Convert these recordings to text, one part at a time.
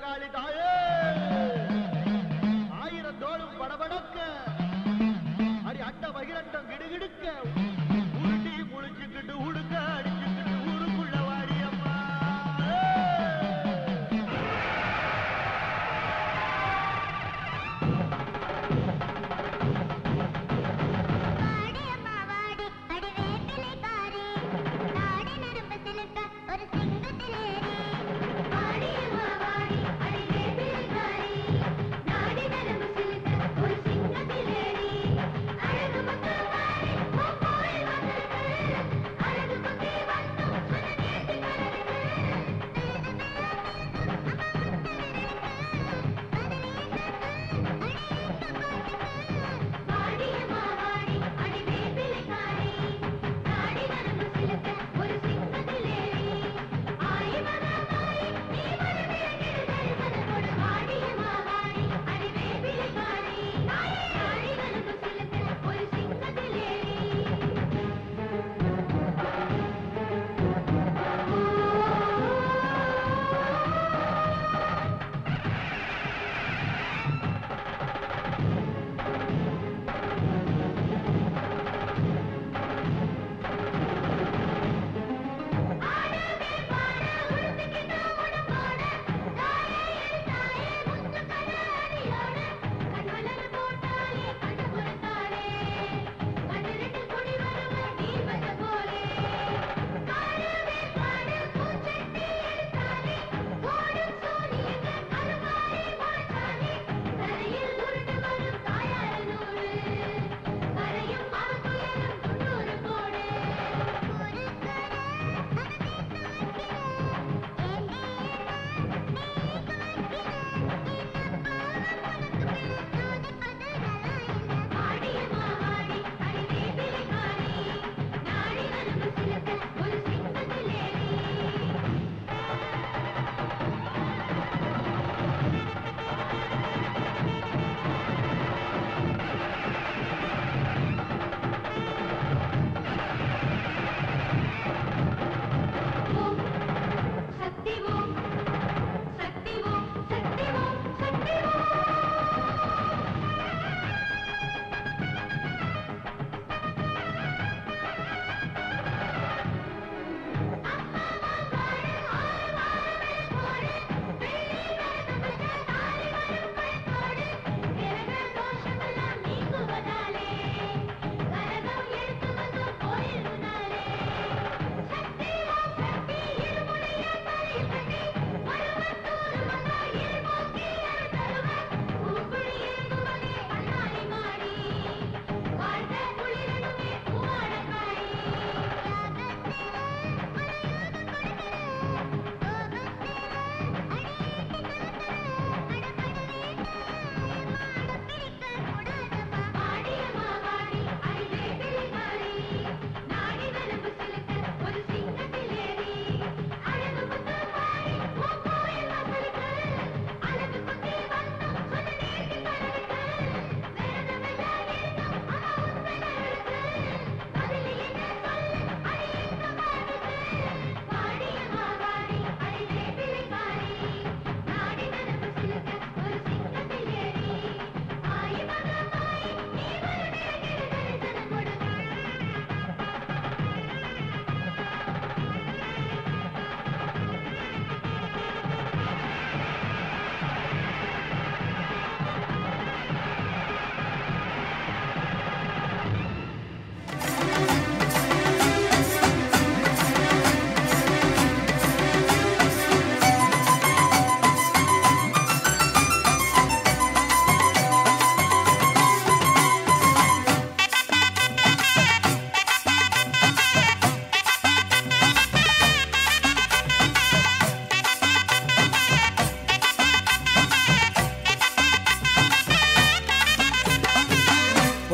மகாகாளி தாயே. ஆயிரத்தோளும் படபடக்க. அடி அட்ட வகிரட்டம் கிடுகிடுக்க. உருட்டி குளிச்சுக்கிட்டு உடுக்க அடி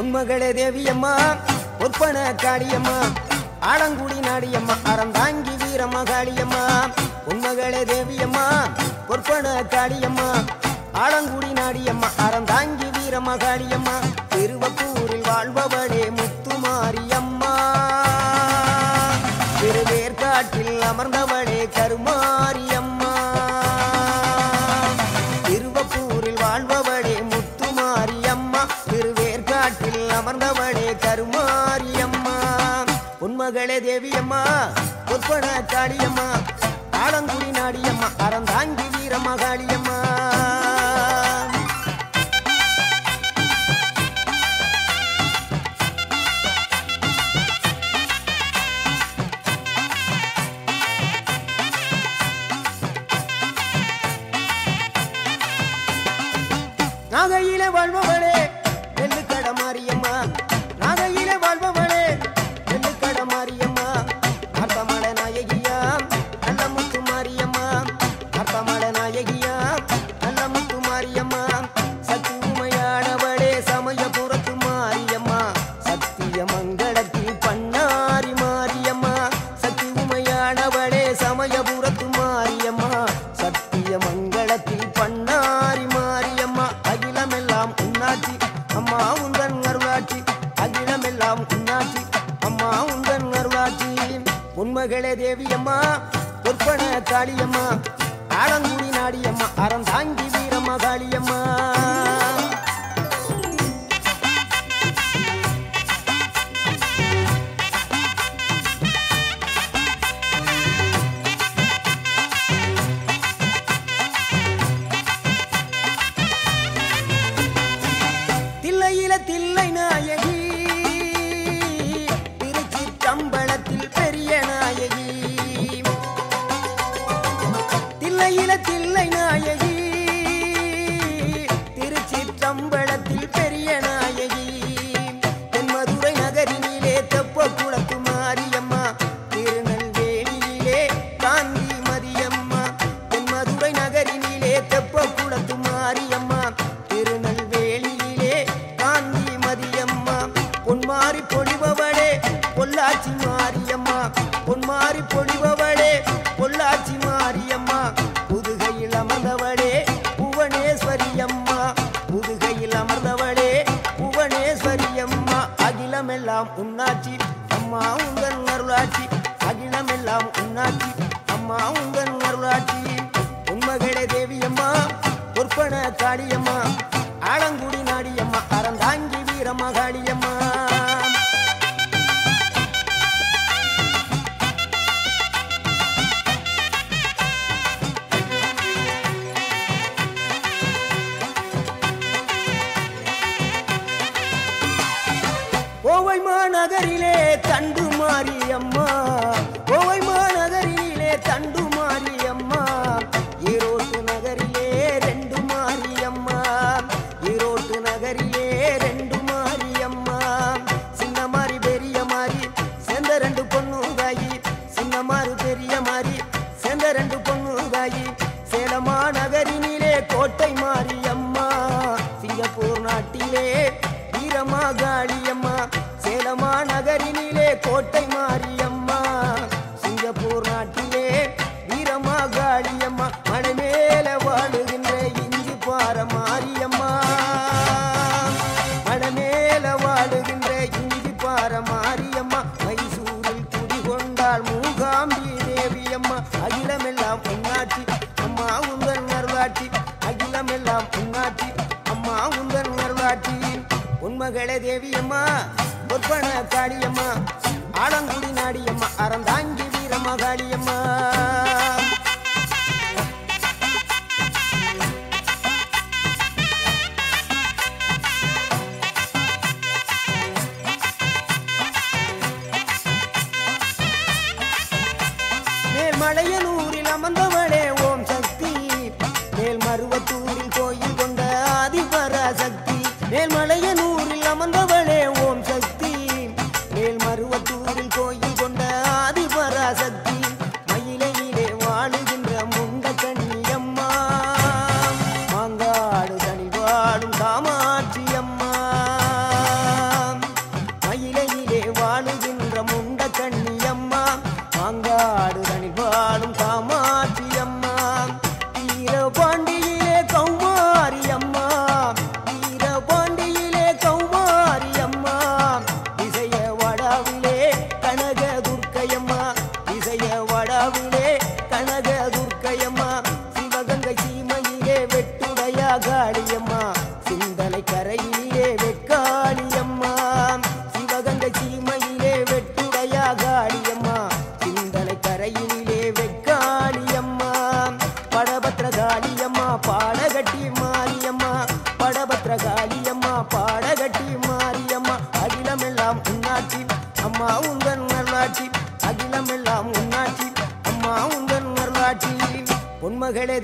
பொன்மகளே தேவியம்மா பொற்பன காளியம்மா ஆலங்குடி நாடியம்மா அறந்தாங்கி வீரம்மா காளியம்மா பொன்மகளே தேவியம்மா பொற்பன காளியம்மா ஆலங்குடி நாடியம்மா அறந்தாங்கி வீரம்மா காளியம்மா திருவப்பூரில் வாழ்பவளே முத்துமாரியம்மா. திருவேற்காட்டில் அமர்ந்தவளே கருமாரிய மகளே தேவியம்மா பொற்பன காளியம்மா ஆலங்குடி நாடியம்மா அறந்தாங்கி வீரமகாளியம்மா. வீரம்மா பொற்பன காளியம்மா ஆலங்குடி நாடியம்மா அறந்தாங்கி வீரம்மா காளியம்மா தில்லையில தில்லை நாயகி. அகிலமெல்லாம் உன்னாச்சி. அம்மா உங்கள் அருளாட்சி அகிலமெல்லாம் உன்னாச்சி. அம்மா உங்கள் அருளாச்சி. உண்மகளே தேவியம்மா பொற்பன காளியம்மா. ஆலங்குடி நாடியம்மா அறந்தாங்கி வீரம்மா தண்டு மாரியம்மா. கோவை மாநகரிலே தண்டு மாரியம்மா. ஈரோட்டு நகரிலே ரெண்டு மாரியம்மா. ஈரோட்டு நகரிலே ரெண்டு மாரியம்மா. சின்ன மாறி பெரிய மாறி சேர்ந்த ரெண்டு பொண்ணு தாயி சின்ன மாறு பெரிய மாறி சேர்ந்த ரெண்டு பொண்ணு தாயி சேலமா நகரினிலே கோட்டை மாரியம்மா. சிங்கப்பூர் நாட்டிலே வீரமா காளியம்மா கோட்டை மாரியம்மா சிங்கப்பூர் நாட்டிலே வீரமா காளியம்மா மலை வாழுகின்ற இஞ்சி பார மாரியம்மா. மலை வாழுகின்ற இஞ்சி பார மாரியம்மா மைசூரில் குடிகொண்டால் மூகாம்பி தேவியம்மா அகிலமெல்லாம் பொன்னாட்சி அம்மா உங்கள் அருளாட்சி அகிலமெல்லாம் பொன்னாட்சி அம்மா உங்கள் அருளாட்சி உண்மகளே தேவியம்மா பொற்பன காளியம்மா ஆலங்குடி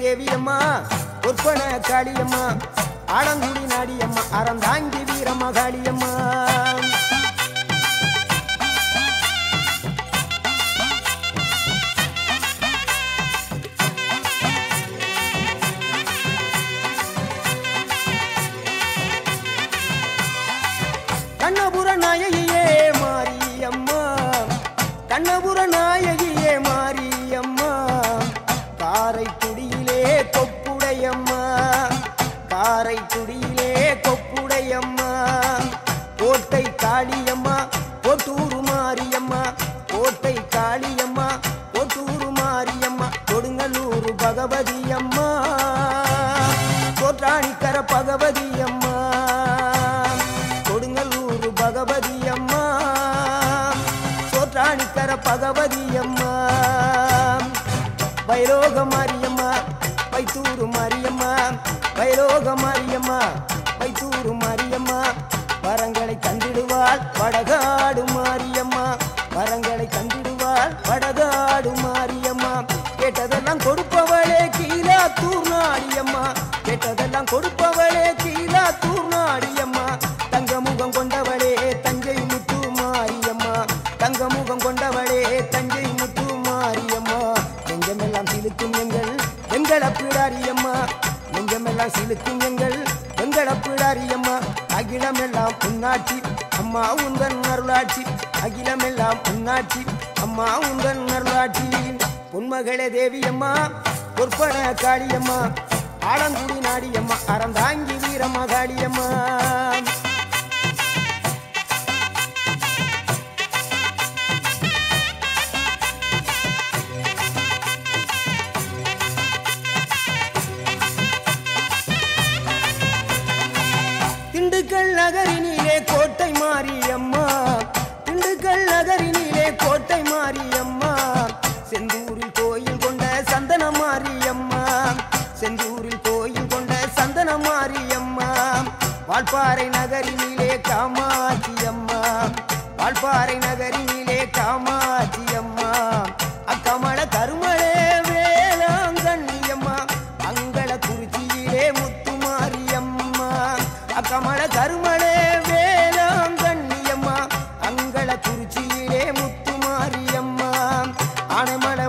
தேவியம்மா பொற்பன காளியம்மா ஆலங்குடி நாடியம்மா அறந்தாங்கி வீரம்மா காளியம்மா காரைக்குடியிலே கொப்புடையம்மா. கோட்டை காளியம்மா கொட்டூரு மாரியம்மா. கோட்டை காளியம்மா கொட்டூரு மாரியம்மா. கொடுங்கலூரு பகவதியம்மா. அம்மா பகவதி தந்திடுவாள் அம்மா உந்தன் அருளாட்சி அகிலமெல்லாம் உன்னாட்சி அம்மா உந்தன் அருளாட்சி பொன்மகளே தேவியம்மா பொற்பன காளியம்மா ஆலங்குடி நாடியம்மா அறந்தாங்கி வீரம்மா காளியம்மா. நகரினிலே கோட்டை மாரியம்மா. செந்தூரில் கோயில் கொண்ட சந்தன மாரியம்மா. செந்தூரில் கோயில் கொண்ட சந்தன மாரியம்மா. வால்பாறை நகரினிலே காமாட்சி அம்மா வால்பாறை நகரினிலே காமாட்சி அம்மா ஆனைமல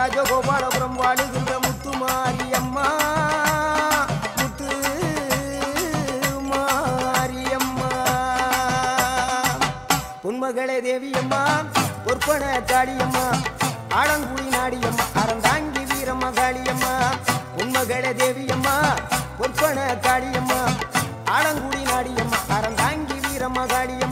ராஜகோபாலபுரம் வாழுகின்ற முத்துமாரி அம்மா முத்து மாரியம்மா பொன்மகளே தேவியம்மா பொற்பன காளியம்மா ஆழங்குடி நாடியம்மா அறந்தாங்கி வீரம்மா காளியம்மா பொன்மகளே தேவியம்மா பொற்பன காளியம்மா ஆழங்குடி நாடியம்மா அறந்தாங்கி வீரம்மா காளியம்மா